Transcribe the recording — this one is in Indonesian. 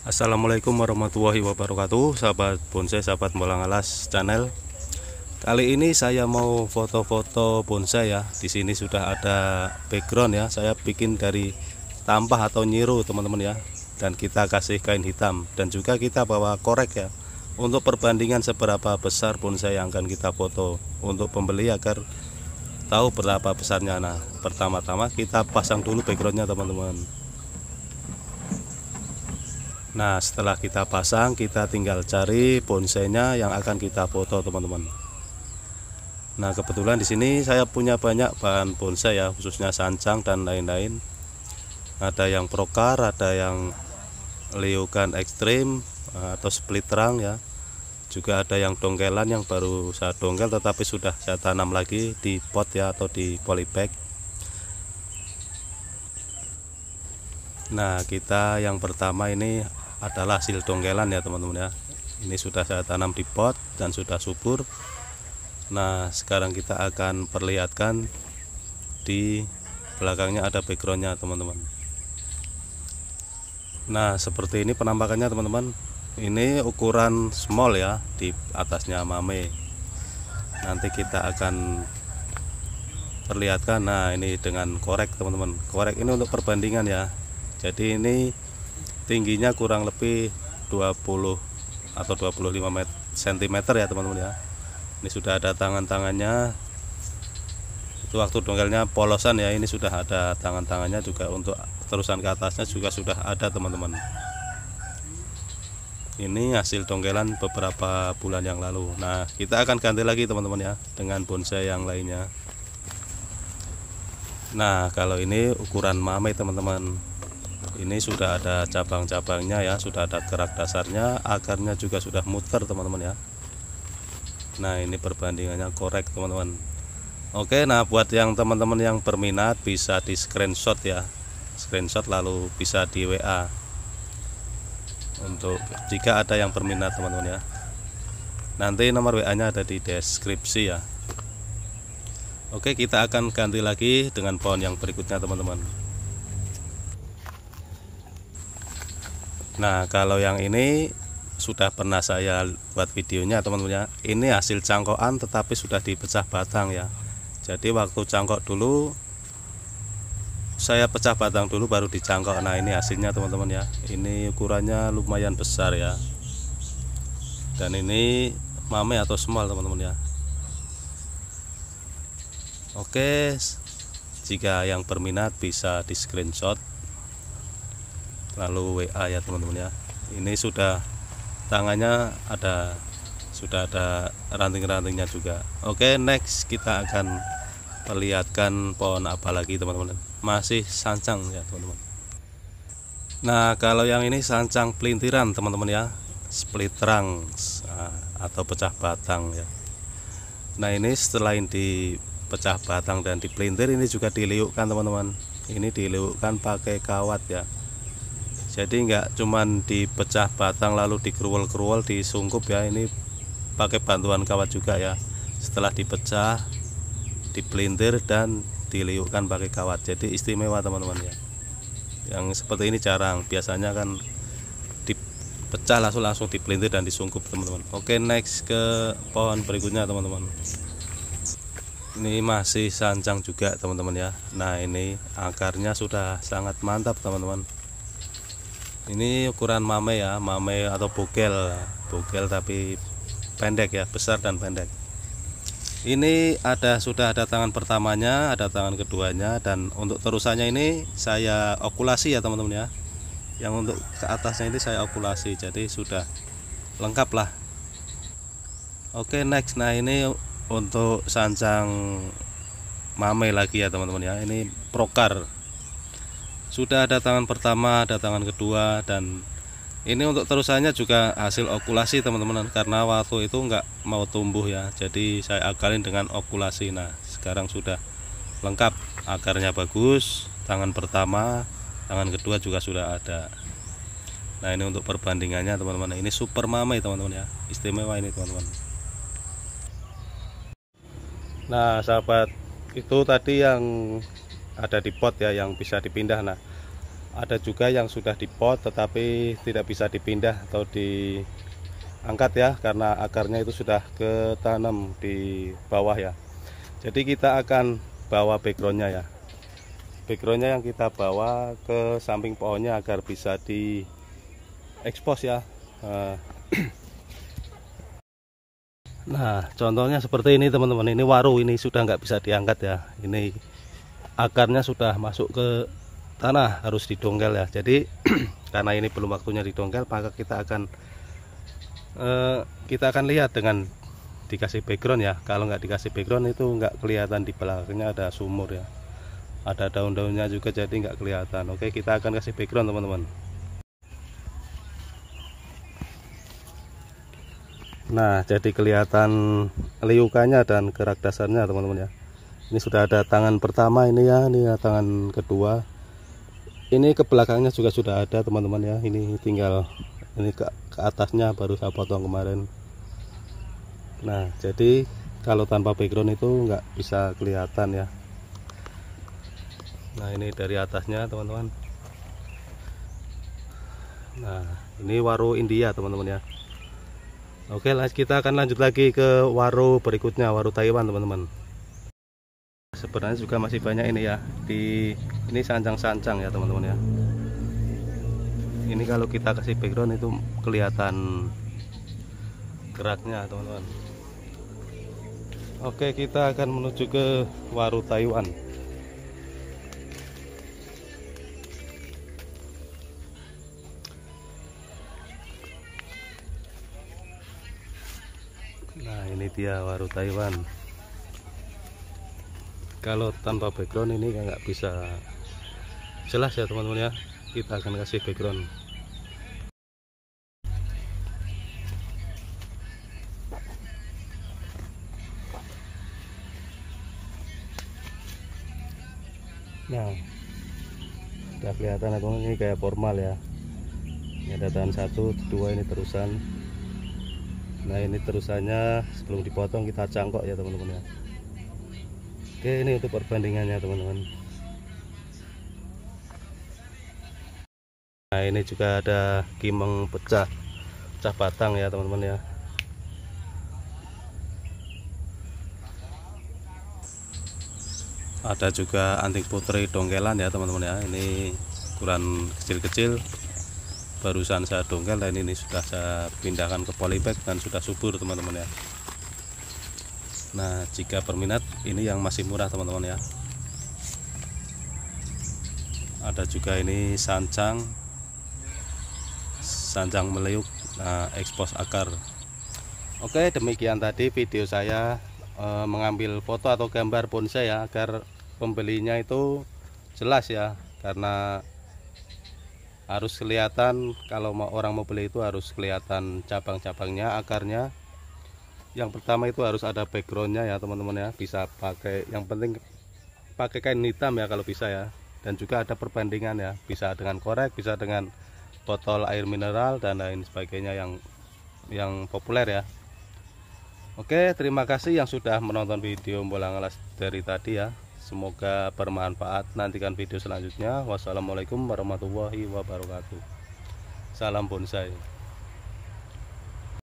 Assalamualaikum warahmatullahi wabarakatuh Sahabat bonsai, sahabat bolang alas channel. Kali ini saya mau foto-foto bonsai ya. Di sini sudah ada background ya. Saya bikin dari tampah atau nyiru teman-teman ya. Dan kita kasih kain hitam. Dan juga kita bawa korek ya. Untuk perbandingan seberapa besar bonsai yang akan kita foto. Untuk pembeli agar tahu berapa besarnya. Nah pertama-tama kita pasang dulu backgroundnya teman-teman Nah setelah kita pasang kita tinggal cari bonsainya yang akan kita foto teman-teman. Nah kebetulan di sini saya punya banyak bahan bonsai ya khususnya sancang dan lain-lain. Ada yang prokar, ada yang liukan ekstrim atau split terang ya. Juga ada yang dongkelan yang baru saya dongkel tetapi sudah saya tanam lagi di pot ya atau di polybag. Nah kita yang pertama ini adalah hasil dongkelan ya teman-teman ya. Ini sudah saya tanam di pot dan sudah subur. Nah sekarang kita akan perlihatkan di belakangnya ada backgroundnya teman-teman. Nah seperti ini penampakannya teman-teman. Ini ukuran small ya di atasnya mame. Nanti kita akan perlihatkan. Nah ini dengan korek teman-teman. Korek ini untuk perbandingan ya. Jadi ini tingginya kurang lebih 20 atau 25 cm ya teman-teman ya. Ini sudah ada tangan-tangannya. Itu waktu dongkelnya polosan ya ini sudah ada tangan-tangannya juga. Untuk terusan ke atasnya juga sudah ada teman-teman. Ini hasil dongkelan beberapa bulan yang lalu. Nah kita akan ganti lagi teman-teman ya dengan bonsai yang lainnya. Nah kalau ini ukuran mame teman-teman ini sudah ada cabang-cabangnya ya sudah ada gerak dasarnya akarnya juga sudah muter teman-teman ya. Nah ini perbandingannya korek teman-teman. Oke nah buat yang teman-teman yang berminat bisa di screenshot ya. Screenshot lalu bisa di WA untuk jika ada yang berminat teman-teman ya. Nanti nomor WA nya ada di deskripsi ya. Oke kita akan ganti lagi dengan pohon yang berikutnya teman-teman Nah kalau yang ini sudah pernah saya buat videonya teman-teman ya ini hasil cangkokan tetapi sudah dipecah batang ya. Jadi waktu cangkok dulu saya pecah batang dulu baru dicangkok. Nah ini hasilnya teman-teman ya. Ini ukurannya lumayan besar ya. Dan ini mame atau small teman-teman ya. Oke jika yang berminat bisa di screenshot lalu WA ya teman-teman ya. Ini sudah tangannya ada sudah ada ranting-rantingnya juga. Oke next kita akan perlihatkan pohon apa lagi teman-teman. Masih sancang ya teman-teman. Nah kalau yang ini sancang pelintiran teman-teman ya. Split terang nah, atau pecah batang ya. Nah ini selain di pecah batang dan di pelintir ini juga diliukkan teman-teman. Ini diliukkan pakai kawat ya jadi nggak cuman dipecah batang lalu dikerual-kerual disungkup ya. Ini pakai bantuan kawat juga ya. Setelah dipecah dipelintir dan diliukkan pakai kawat. Jadi istimewa teman-teman ya. Yang seperti ini jarang. Biasanya kan dipecah langsung langsung dipelintir dan disungkup teman-teman. Oke next ke pohon berikutnya teman-teman. Ini masih sancang juga teman-teman ya. Nah ini akarnya sudah sangat mantap teman-teman ini ukuran mame ya mame atau bogel bogel tapi pendek ya besar dan pendek. Ini ada sudah ada tangan pertamanya ada tangan keduanya dan untuk terusannya ini saya okulasi ya teman-teman ya. Yang untuk ke atasnya ini saya okulasi jadi sudah lengkap lah. Oke next. Nah ini untuk sancang mame lagi ya teman-teman ya. Ini prokar sudah ada tangan pertama ada tangan kedua dan ini untuk terusannya juga hasil okulasi teman-teman karena waktu itu enggak mau tumbuh ya. Jadi saya akalin dengan okulasi. Nah sekarang sudah lengkap. Akarnya bagus tangan pertama tangan kedua juga sudah ada. Nah ini untuk perbandingannya teman-teman. Ini super mame teman-teman ya. Istimewa ini teman-teman. Nah sahabat itu tadi yang ada di pot ya yang bisa dipindah. Nah ada juga yang sudah dipot tetapi tidak bisa dipindah atau diangkat ya karena akarnya itu sudah ketanam di bawah ya. Jadi kita akan bawa backgroundnya ya. Backgroundnya yang kita bawa ke samping pohonnya agar bisa di expose ya. Eh, nah contohnya seperti ini teman-teman. Ini waru ini sudah nggak bisa diangkat ya. Ini akarnya sudah masuk ke tanah harus didongkel ya. Jadi karena ini belum waktunya didongkel maka kita akan eh, kita akan lihat dengan dikasih background ya. Kalau nggak dikasih background itu nggak kelihatan di belakangnya ada sumur ya. Ada daun-daunnya juga jadi nggak kelihatan. Oke kita akan kasih background teman-teman. Nah jadi kelihatan liukannya dan gerak dasarnya teman-teman ya ini sudah ada tangan pertama ini ya ini ya tangan kedua. Ini ke belakangnya juga sudah ada teman-teman ya. Ini tinggal ini ke, ke atasnya baru saya potong kemarin. Nah jadi kalau tanpa background itu nggak bisa kelihatan ya. Nah ini dari atasnya teman-teman. Nah ini waru India teman-teman ya. Oke kita akan lanjut lagi ke waru berikutnya waru Taiwan teman-teman sebenarnya juga masih banyak ini ya di ini sancang-sancang ya teman-teman ya. Ini kalau kita kasih background itu kelihatan geraknya teman-teman. Oke kita akan menuju ke waru Taiwan. Nah ini dia waru Taiwan kalau tanpa background ini nggak bisa jelas ya teman-teman ya. Kita akan kasih background. Nah udah kelihatan atau ini kayak formal ya. Ini ada tahan satu dua ini terusan. Nah ini terusannya sebelum dipotong kita cangkok ya teman-teman ya oke ini untuk perbandingannya teman-teman. Nah ini juga ada kimeng pecah pecah batang ya teman-teman ya. Ada juga anting putri dongkelan ya teman-teman ya. Ini ukuran kecil-kecil barusan saya dongkel dan ini sudah saya pindahkan ke polybag dan sudah subur teman-teman ya Nah jika berminat ini yang masih murah teman-teman ya. Ada juga ini sancang sancang meleuk nah, ekspos akar. Oke demikian tadi video saya e, mengambil foto atau gambar bonsai ya agar pembelinya itu jelas ya karena harus kelihatan kalau mau orang mau beli itu harus kelihatan cabang-cabangnya akarnya yang pertama itu harus ada backgroundnya ya teman-teman ya bisa pakai yang penting pakai kain hitam ya kalau bisa ya dan juga ada perbandingan ya bisa dengan korek bisa dengan botol air mineral dan lain sebagainya yang yang populer ya Oke terima kasih yang sudah menonton video bolang alas dari tadi ya Semoga bermanfaat. Nantikan video selanjutnya. Wassalamualaikum warahmatullahi wabarakatuh. Salam bonsai.